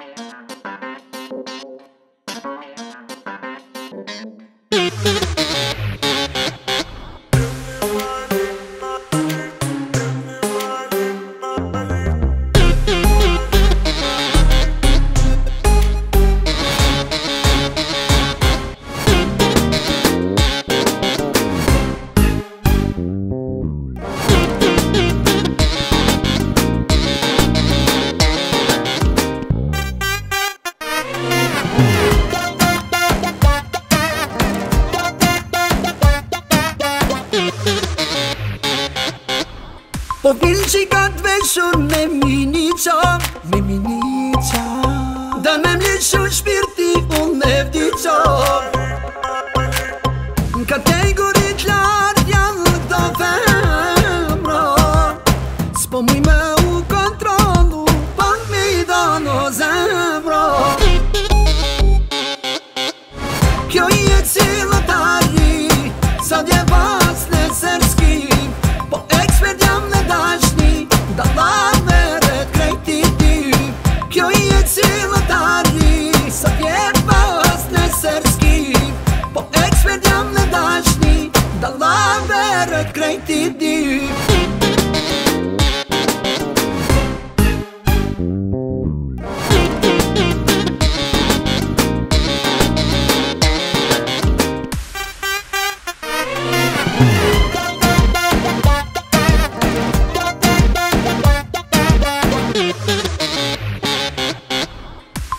Yeah. Po vil që i ka të veshur me mini qa, me mini qa Da me mli shpirti unë me vdi qa Ka te lartë janë dhe dhe S'po mi me u ti di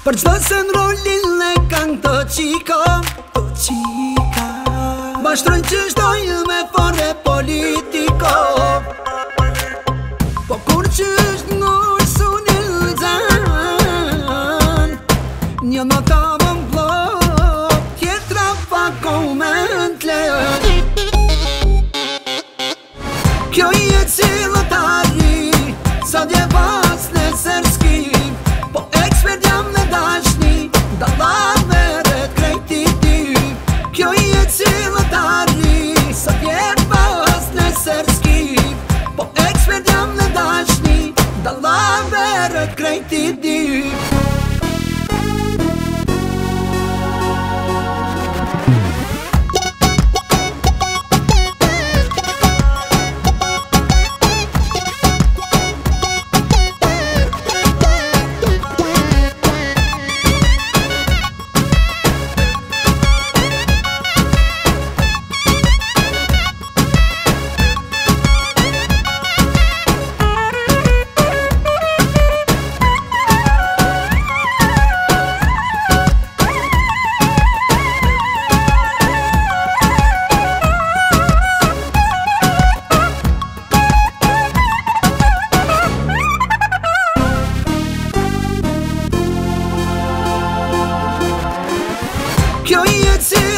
Për qdo se në rolin në kanë të qika Të qika Ma shtrojnë që shtojnë ti Kjo i jetës